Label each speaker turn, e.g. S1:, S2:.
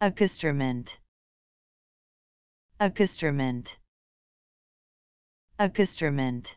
S1: accoustrement accoustrement accoustrement